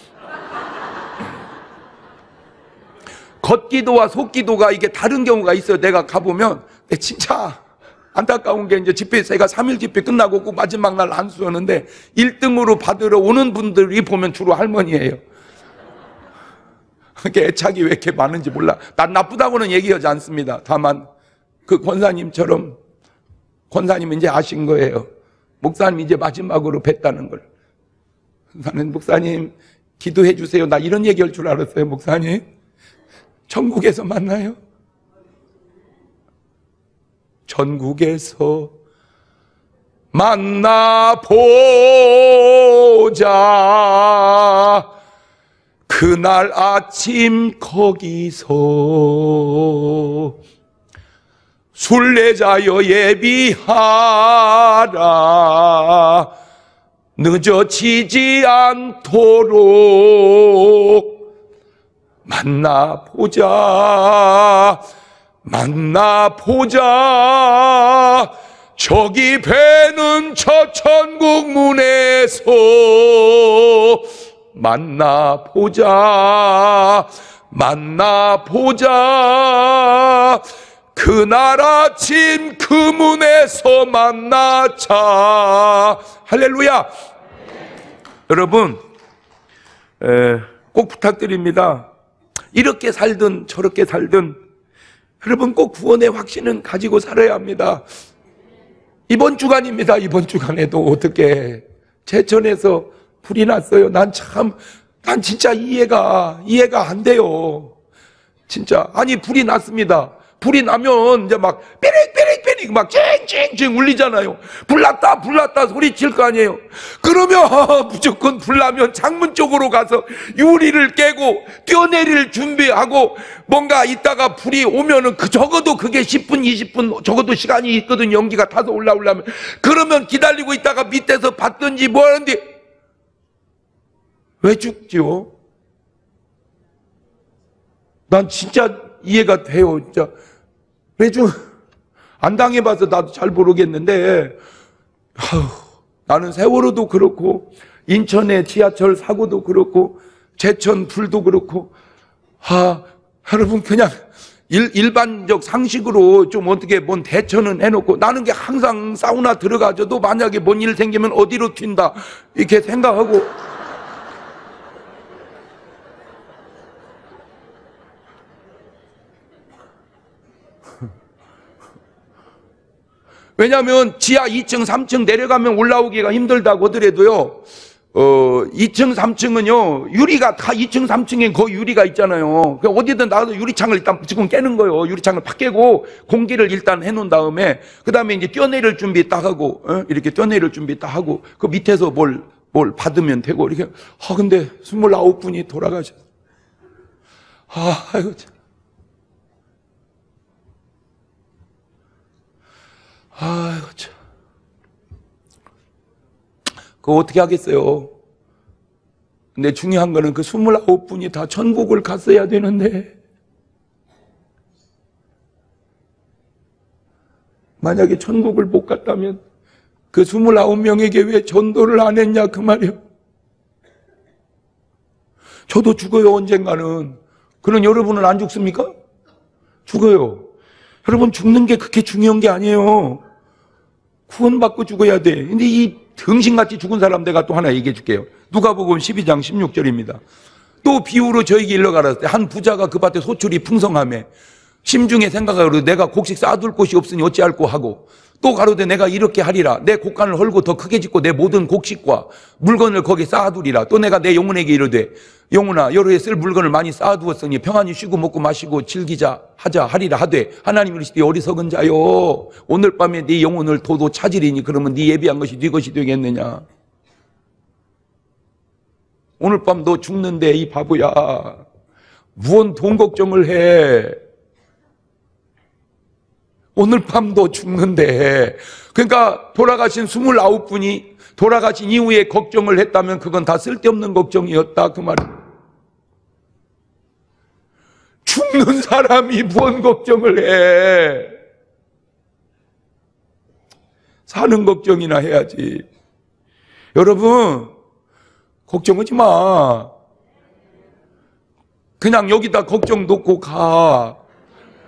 겉기도와 속기도가 이게 다른 경우가 있어요. 내가 가보면 진짜 안타까운 게 이제 집회 제가 3일 집회 끝나고 꼭 마지막 날 안수였는데 1등으로 받으러 오는 분들이 보면 주로 할머니예요. 애착이 왜 이렇게 많은지 몰라. 난 나쁘다고는 얘기하지 않습니다. 다만 그 권사님처럼 권사님 이제 아신 거예요. 목사님 이제 마지막으로 뵀다는 걸. 나는 목사님 기도해 주세요. 나 이런 얘기할 줄 알았어요, 목사님. 천국에서 만나요. 전국에서 만나보자. 그날 아침 거기서 순례자여 예비하라. 늦어지지 않도록 만나보자. 만나보자. 저기 배는 저 천국 문에서 만나보자. 만나보자 그날 아침 그 문에서 만나자. 할렐루야. 여러분 에, 꼭 부탁드립니다. 이렇게 살든 저렇게 살든 여러분 꼭 구원의 확신은 가지고 살아야 합니다. 이번 주간입니다. 이번 주간에도 어떻게 제천에서 불이 났어요. 난 참 난 진짜 이해가 이해가 안 돼요. 진짜. 아니 불이 났습니다 불이 나면 이제 막 삐릭삐릭삐릭 막 쨍쨍쨍 울리잖아요. 불났다 불났다 소리 칠 거 아니에요. 그러면 [laughs] 무조건 불나면 창문 쪽으로 가서 유리를 깨고 뛰어내릴 준비하고 뭔가 있다가 불이 오면은 그 적어도 그게 10분 20분 적어도 시간이 있거든 연기가 타서 올라오려면 그러면 기다리고 있다가 밑에서 받든지 뭐 하는데 왜 죽지요? 난 진짜 이해가 돼요. 진짜 매주 안 당해봐서 나도 잘 모르겠는데 아휴, 나는 세월호도 그렇고 인천의 지하철 사고도 그렇고 제천 불도 그렇고 아 여러분 그냥 일, 일반적 상식으로 좀 어떻게 뭔 대처는 해놓고 나는 게 항상 사우나 들어가줘도 만약에 뭔 일 생기면 어디로 튄다 이렇게 생각하고 왜냐하면 지하 2층, 3층 내려가면 올라오기가 힘들다고 하더라도요. 어, 2층, 3층은요, 유리가 다 2층, 3층에 거의 유리가 있잖아요. 그 어디든 나가서 유리창을 일단 지금 깨는 거예요. 유리창을 팍 깨고 공기를 일단 해놓은 다음에, 그 다음에 이제 뛰어내릴 준비 딱 하고, 어? 이렇게 뛰어내릴 준비 딱 하고, 그 밑에서 뭘, 뭘 받으면 되고, 이렇게. 아, 근데 29분이 돌아가셨어. 아, 아이고, 참. 아이고, 참. 그거 어떻게 하겠어요? 근데 중요한 거는 그 29분이 다 천국을 갔어야 되는데, 만약에 천국을 못 갔다면 그 29명에게 왜 전도를 안 했냐 그 말이요. 저도 죽어요 언젠가는. 그런 여러분은 안 죽습니까? 죽어요. 여러분 죽는 게 그렇게 중요한 게 아니에요. 구원받고 죽어야 돼. 근데 이 등신같이 죽은 사람 내가 또 하나 얘기해 줄게요. 누가복음 12장 16절입니다. 또 비유로 저에게 일러가라때 한 부자가 그 밭에 소출이 풍성함에 심중에 생각하기로 내가 곡식 쌓아둘 곳이 없으니 어찌할꼬 하고 또 가로되 내가 이렇게 하리라 내 곡간을 헐고 더 크게 짓고 내 모든 곡식과 물건을 거기 쌓아두리라 또 내가 내 영혼에게 이르되 영혼아 여러 해쓸 물건을 많이 쌓아두었으니 평안히 쉬고 먹고 마시고 즐기자 하자 하리라 하되 하나님 이르시되 어리석은 자요 오늘 밤에 네 영혼을 도도 찾으리니 그러면 네 예비한 것이 네 것이 되겠느냐 오늘 밤 너 죽는데 이 바보야 무언 돈 걱정을 해 오늘 밤도 죽는데 그러니까 돌아가신 29분이 돌아가신 이후에 걱정을 했다면 그건 다 쓸데없는 걱정이었다 그 말이에요. 죽는 사람이 무언 걱정을 해. 사는 걱정이나 해야지. 여러분, 걱정하지 마. 그냥 여기다 걱정 놓고 가.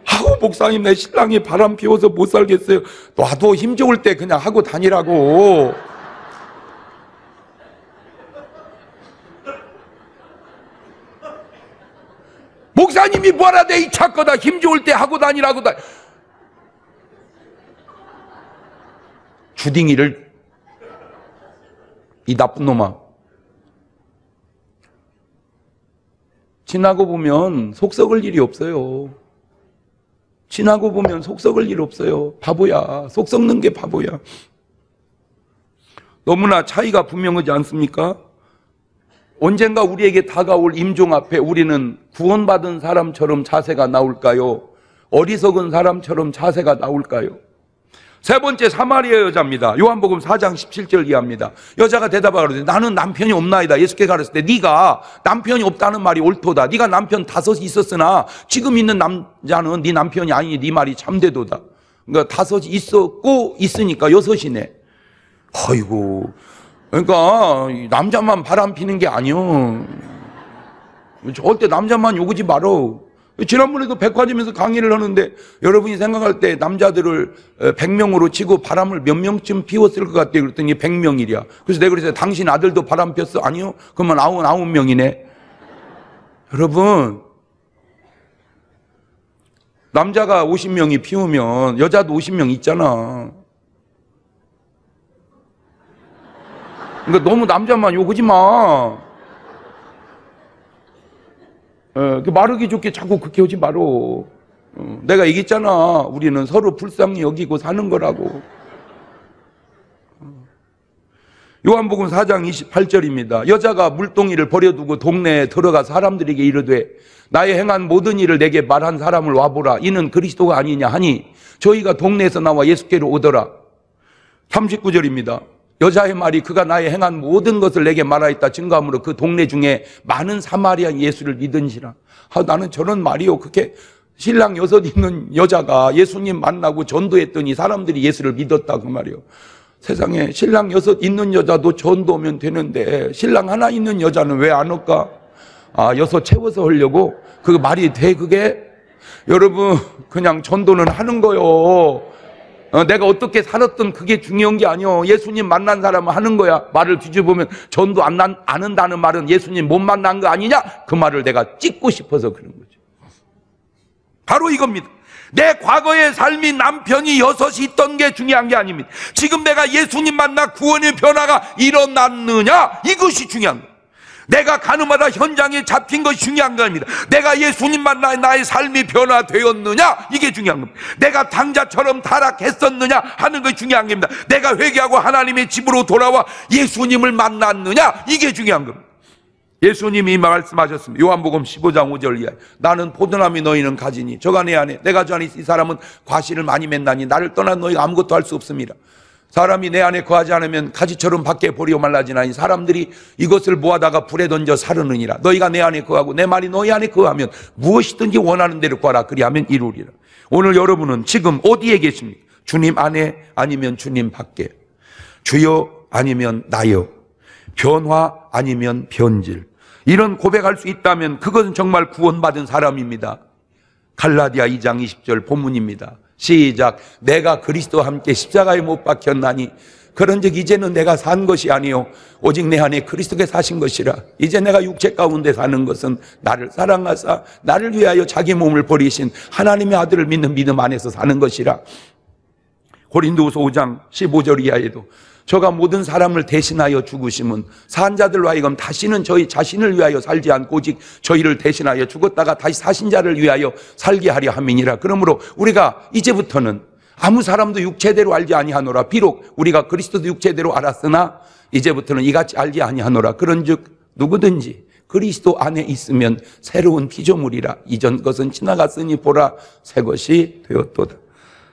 아우 목사님 내 신랑이 바람 피워서 못 살겠어요. 놔도 힘 좋을 때 그냥 하고 다니라고. 목사님이 뭐라 돼이 차거다 힘 좋을 때 하고 다니라고 다. 주딩이를 이 나쁜 놈아. 지나고 보면 속 썩을 일이 없어요. 지나고 보면 속 썩을 일 없어요. 바보야. 속 썩는 게 바보야. 너무나 차이가 분명하지 않습니까? 언젠가 우리에게 다가올 임종 앞에 우리는 구원받은 사람처럼 자세가 나올까요? 어리석은 사람처럼 자세가 나올까요? 세 번째 사마리아 여자입니다. 요한복음 4장 17절 이하입니다. 여자가 대답하거든요. 나는 남편이 없나이다. 예수께 가르쳤을 때 네가 남편이 없다는 말이 옳도다. 네가 남편 다섯이 있었으나 지금 있는 남자는 네 남편이 아니니 네 말이 참되도다. 그러니까 다섯이 있었고 있으니까 여섯이네. 아이고. 그러니까 남자만 바람 피는 게 아니요. 절대 남자만 요구지 말어. 지난번에도 백화점에서 강의를 하는데 여러분이 생각할 때 남자들을 100명으로 치고 바람을 몇 명쯤 피웠을 것 같아요. 그랬더니 100명이랴. 그래서 내가 그랬어요. 당신 아들도 바람 폈어? 아니요. 그러면 아홉, 아홉 명이네. 여러분, 남자가 50명이 피우면 여자도 50명 있잖아. 그러니까 너무 남자만 요구지 마. 어, 그 마르기 좋게 자꾸 그렇게 하지 말어. 어, 내가 얘기했잖아. 우리는 서로 불쌍히 여기고 사는 거라고. 어. 요한복음 4장 28절입니다. 여자가 물동이를 버려두고 동네에 들어가 사람들에게 이르되 나의 행한 모든 일을 내게 말한 사람을 와보라. 이는 그리스도가 아니냐 하니 저희가 동네에서 나와 예수께로 오더라. 39절입니다. 여자의 말이 그가 나의 행한 모든 것을 내게 말하였다 증거함으로 그 동네 중에 많은 사마리아 예수를 믿은지라. 아, 나는 저런 말이요. 그렇게 신랑 여섯 있는 여자가 예수님 만나고 전도했더니 사람들이 예수를 믿었다 그 말이요. 세상에 신랑 여섯 있는 여자도 전도하면 되는데 신랑 하나 있는 여자는 왜 안 올까? 아, 여섯 채워서 하려고? 그 말이 돼, 그게? 여러분, 그냥 전도는 하는 거요. 어, 내가 어떻게 살았던 그게 중요한 게 아니요. 예수님 만난 사람은 하는 거야. 말을 뒤집으면 전도 안, 난, 안 한다는 말은 예수님 못 만난 거 아니냐? 그 말을 내가 찍고 싶어서 그런 거죠. 바로 이겁니다. 내 과거의 삶이 남편이 여섯이 있던 게 중요한 게 아닙니다. 지금 내가 예수님 만나 구원의 변화가 일어났느냐? 이것이 중요한 거예요. 내가 가는마다 현장에 잡힌 것이 중요한 겁니다. 내가 예수님 만나 나의 삶이 변화되었느냐? 이게 중요한 겁니다. 내가 당자처럼 타락했었느냐? 하는 것이 중요한 겁니다. 내가 회개하고 하나님의 집으로 돌아와 예수님을 만났느냐? 이게 중요한 겁니다. 예수님이 말씀하셨습니다. 요한복음 15장 5절 이하 나는 포도나무 너희는 가지니 저가 내 안에 내가 저 안에 이 사람은 과실을 많이 맺나니 나를 떠난 너희가 아무것도 할 수 없습니다. 사람이 내 안에 거하지 않으면 가지처럼 밖에 버리고 말라지나니 사람들이 이것을 모아다가 불에 던져 사르느니라. 너희가 내 안에 거하고 내 말이 너희 안에 거하면 무엇이든지 원하는 대로 구하라. 그리하면 이루리라. 오늘 여러분은 지금 어디에 계십니까? 주님 안에 아니면 주님 밖에? 주여 아니면 나여? 변화 아니면 변질? 이런 고백할 수 있다면 그것은 정말 구원받은 사람입니다. 갈라디아 2장 20절 본문입니다 시작. 내가 그리스도와 함께 십자가에 못 박혔나니. 그런 적 이제는 내가 산 것이 아니요. 오직 내 안에 그리스도께 사신 것이라. 이제 내가 육체 가운데 사는 것은 나를 사랑하사 나를 위하여 자기 몸을 버리신 하나님의 아들을 믿는 믿음 안에서 사는 것이라. 고린도후서 5장 15절 이하에도 저가 모든 사람을 대신하여 죽으심은 산자들로 하여금 다시는 저희 자신을 위하여 살지 않고 오직 저희를 대신하여 죽었다가 다시 사신 자를 위하여 살게 하려 함이니라. 그러므로 우리가 이제부터는 아무 사람도 육체대로 알지 아니하노라. 비록 우리가 그리스도도 육체대로 알았으나 이제부터는 이같이 알지 아니하노라. 그런즉 누구든지 그리스도 안에 있으면 새로운 피조물이라. 이전 것은 지나갔으니 보라 새 것이 되었도다.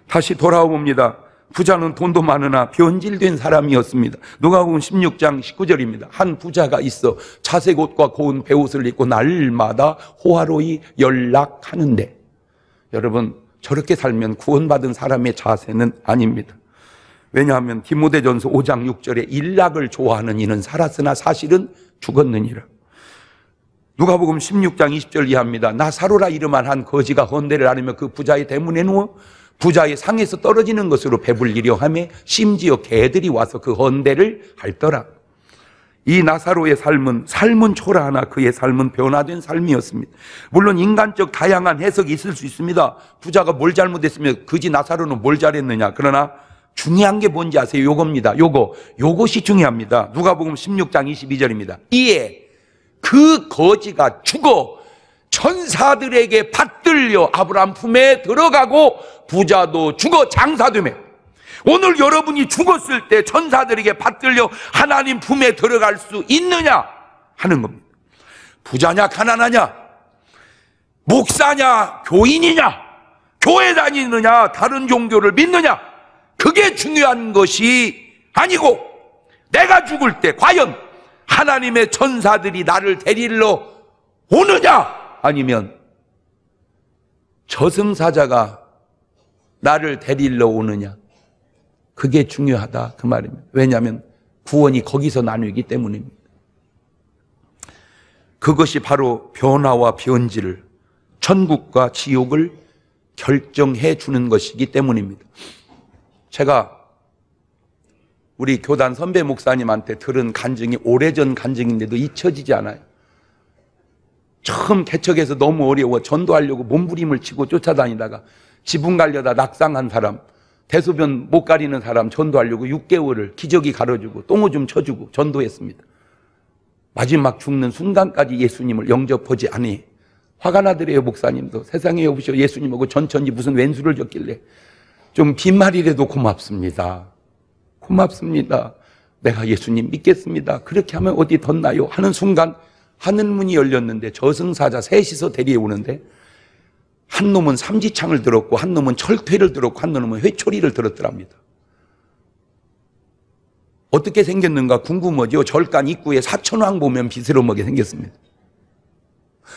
다시 돌아옵니다. 부자는 돈도 많으나 변질된 사람이었습니다. 누가복음 16장 19절입니다. 한 부자가 있어 자색 옷과 고운 배옷을 입고 날마다 호화로이 연락하는데 여러분 저렇게 살면 구원받은 사람의 자세는 아닙니다. 왜냐하면 디모데전서 5장 6절에 일락을 좋아하는 이는 살았으나 사실은 죽었느니라. 누가복음 16장 20절 이하입니다. 나사로라 이름한 한 거지가 헌대를 하려며 그 부자의 대문에 누워 부자의 상에서 떨어지는 것으로 배불리려 하매 심지어 개들이 와서 그 헌대를 핥더라. 이 나사로의 삶은 삶은 초라하나 그의 삶은 변화된 삶이었습니다. 물론 인간적 다양한 해석이 있을 수 있습니다. 부자가 뭘 잘못했으면 그지 나사로는 뭘 잘했느냐. 그러나 중요한 게 뭔지 아세요? 요겁니다. 요거. 요것이 중요합니다. 누가복음 16장 22절입니다. 이에 그 거지가 죽어 천사들에게 받들려 아브람 품에 들어가고 부자도 죽어 장사되매 오늘 여러분이 죽었을 때 천사들에게 받들려 하나님 품에 들어갈 수 있느냐 하는 겁니다. 부자냐 가난하냐? 목사냐 교인이냐? 교회 다니느냐, 다른 종교를 믿느냐, 그게 중요한 것이 아니고, 내가 죽을 때 과연 하나님의 천사들이 나를 데리러 오느냐, 아니면 저승사자가 나를 데리러 오느냐, 그게 중요하다. 그 말입니다. 왜냐하면 구원이 거기서 나누기 때문입니다. 그것이 바로 변화와 변질을, 천국과 지옥을 결정해 주는 것이기 때문입니다. 제가 우리 교단 선배 목사님한테 들은 간증이 오래전 간증인데도 잊혀지지 않아요. 처음 개척해서 너무 어려워 전도하려고 몸부림을 치고 쫓아다니다가 지붕 갈려다 낙상한 사람, 대소변 못 가리는 사람 전도하려고 6개월을 기저귀 가려주고 똥오줌 쳐주고 전도했습니다. 마지막 죽는 순간까지 예수님을 영접하지 않니 화가 나더래요 목사님도 세상에 오셔 예수님하고 전천지 무슨 왼수를 졌길래 좀 빈말이라도 고맙습니다. 고맙습니다. 내가 예수님 믿겠습니다. 그렇게 하면 어디 덧나요? 하는 순간 하늘문이 열렸는데 저승사자 셋이서 데려오는데 한 놈은 삼지창을 들었고 한 놈은 철퇴를 들었고 한 놈은 회초리를 들었더랍니다. 어떻게 생겼는가 궁금하죠? 절간 입구에 사천왕 보면 비스름하게 생겼습니다.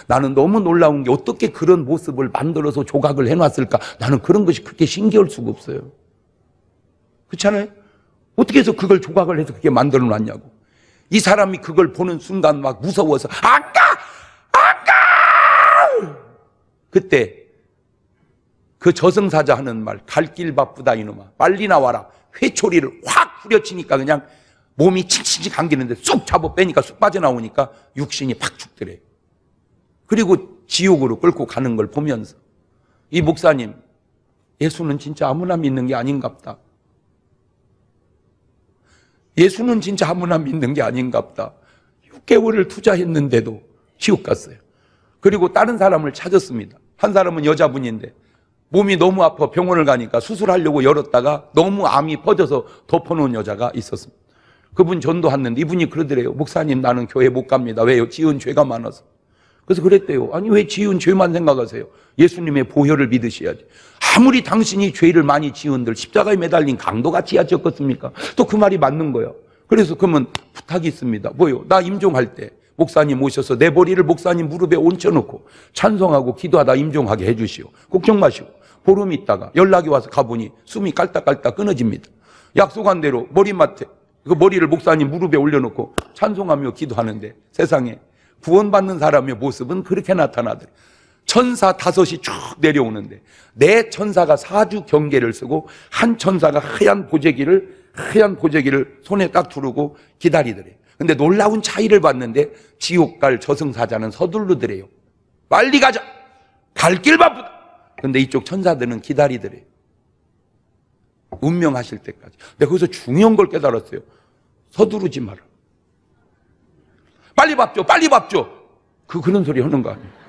나는 너무 놀라운 게 어떻게 그런 모습을 만들어서 조각을 해놨을까? 나는 그런 것이 그렇게 신기할 수가 없어요. 그렇잖아요? 어떻게 해서 그걸 조각을 해서 그렇게 만들어 놨냐고. 이 사람이 그걸 보는 순간 막 무서워서 안 가! 안 가! 그때 그 저승사자 하는 말, 갈 길 바쁘다 이놈아. 빨리 나와라. 회초리를 확 후려치니까 그냥 몸이 칙칙 감기는데 쑥 잡아 빼니까 쑥 빠져나오니까 육신이 팍 죽더래요. 그리고 지옥으로 끌고 가는 걸 보면서 이 목사님, 예수는 진짜 아무나 믿는 게 아닌갑다. 예수는 진짜 아무나 믿는 게 아닌갑다. 6개월을 투자했는데도 지옥 갔어요. 그리고 다른 사람을 찾았습니다. 한 사람은 여자분인데 몸이 너무 아파 병원을 가니까 수술하려고 열었다가 너무 암이 퍼져서 덮어놓은 여자가 있었습니다. 그분 전도했는데 이분이 그러더래요. 목사님 나는 교회 못 갑니다. 왜요? 지은 죄가 많아서. 그래서 그랬대요. 아니 왜 지은 죄만 생각하세요? 예수님의 보혈을 믿으셔야지. 아무리 당신이 죄를 많이 지은들 십자가에 매달린 강도같이 야쳤겠습니까? 또 그 말이 맞는 거예요. 그래서 그러면 부탁이 있습니다. 뭐요? 나 임종할 때 목사님 오셔서 내 머리를 목사님 무릎에 얹혀놓고 찬송하고 기도하다 임종하게 해주시오. 걱정 마시오. 보름 있다가 연락이 와서 가보니 숨이 깔딱깔딱 끊어집니다. 약속한 대로 머리맡에 그 머리를 목사님 무릎에 올려놓고 찬송하며 기도하는데 세상에 구원받는 사람의 모습은 그렇게 나타나더래. 천사 다섯이 쭉 내려오는데 내 천사가 사주 경계를 쓰고 한 천사가 하얀 보재기를 하얀 보재기를 손에 딱 두르고 기다리더래. 근데 놀라운 차이를 봤는데 지옥 갈 저승사자는 서둘르더래요. 빨리 가자. 갈 길 바쁘다. 근데 이쪽 천사들은 기다리더래. 운명하실 때까지. 내가 거기서 중요한 걸 깨달았어요. 서두르지 마라. 빨리 밥 줘, 빨리 밥 줘. 그 그런 소리 하는 거 아니에요.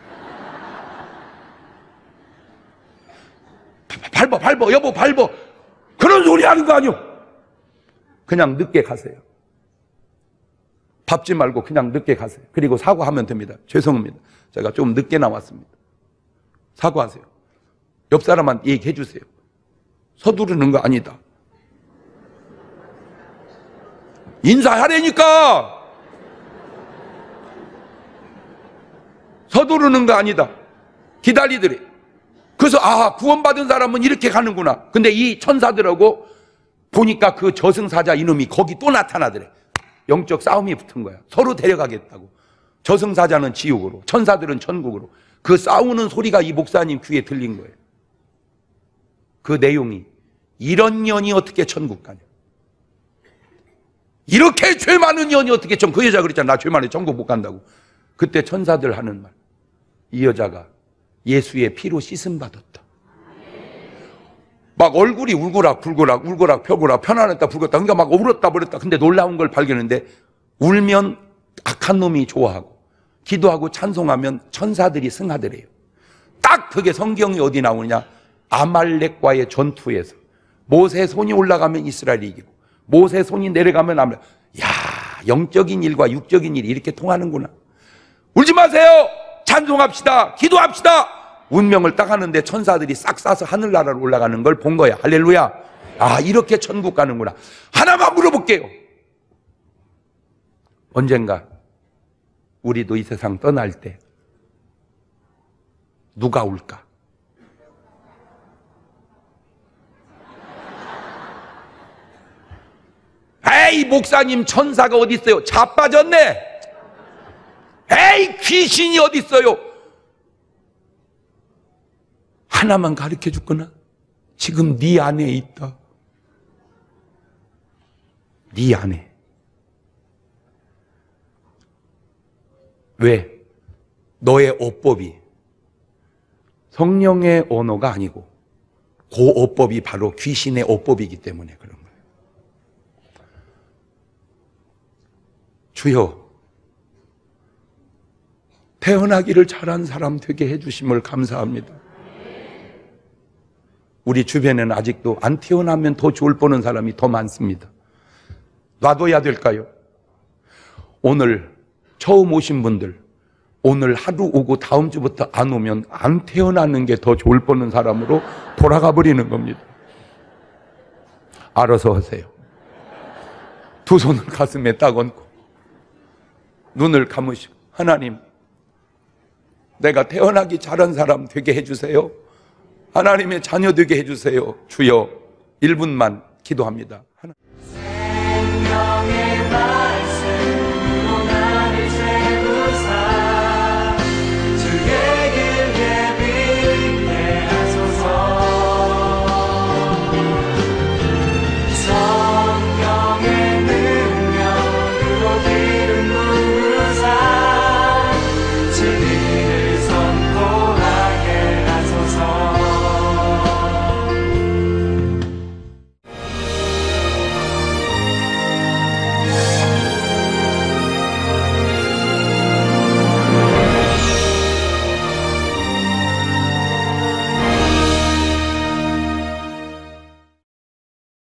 밟어, 밟어, 여보, 밟어. 그런 소리 하는 거 아니요. 그냥 늦게 가세요. 밟지 말고 그냥 늦게 가세요. 그리고 사과하면 됩니다. 죄송합니다. 제가 좀 늦게 나왔습니다. 사과하세요. 옆 사람한테 얘기해 주세요. 서두르는 거 아니다. 인사하라니까! 서두르는 거 아니다. 기다리더래. 그래서 아 구원받은 사람은 이렇게 가는구나. 근데 이 천사들하고 보니까 그 저승사자 이놈이 거기 또 나타나더래. 영적 싸움이 붙은 거야. 서로 데려가겠다고. 저승사자는 지옥으로, 천사들은 천국으로. 그 싸우는 소리가 이 목사님 귀에 들린 거예요. 그 내용이 이런 년이 어떻게 천국 가냐? 이렇게 죄 많은 년이 어떻게 천? 그 여자 그랬잖아. 나 죄 많아 천국 못 간다고. 그때 천사들 하는 말. 이 여자가 예수의 피로 씻음 받았다. 막 얼굴이 울고락 불고락 울고락 펴고락 편안했다 불었다 그러니까 막 울었다 버렸다. 근데 놀라운 걸 발견했는데 울면 악한 놈이 좋아하고 기도하고 찬송하면 천사들이 승하더래요. 딱 그게 성경이 어디 나오느냐? 아말렉과의 전투에서 모세 손이 올라가면 이스라엘이 이기고 모세 손이 내려가면 아말렉. 야 영적인 일과 육적인 일이 이렇게 통하는구나. 울지 마세요 찬송합시다 기도합시다 운명을 따가는데 천사들이 싹 싸서 하늘나라로 올라가는 걸 본 거야. 할렐루야. 아, 이렇게 천국 가는구나. 하나만 물어볼게요. 언젠가 우리도 이 세상 떠날 때 누가 올까? 에이, 목사님 천사가 어디 있어요? 자빠졌네. 에이, 귀신이 어디 있어요? 하나만 가르쳐 줬거나 지금 네 안에 있다. 네 안에. 왜? 너의 어법이 성령의 언어가 아니고 그 어법이 바로 귀신의 어법이기 때문에 그런 거예요. 주여, 태어나기를 잘한 사람 되게 해주심을 감사합니다. 우리 주변에는 아직도 안 태어나면 더 좋을 뻔한 사람이 더 많습니다. 놔둬야 될까요? 오늘 처음 오신 분들, 오늘 하루 오고 다음 주부터 안 오면 안 태어나는 게 더 좋을 뻔한 사람으로 돌아가 버리는 겁니다. 알아서 하세요. 두 손을 가슴에 딱 얹고 눈을 감으시고 하나님 내가 태어나기 잘한 사람 되게 해주세요. 하나님의 자녀 되게 해주세요. 주여 1분만 기도합니다.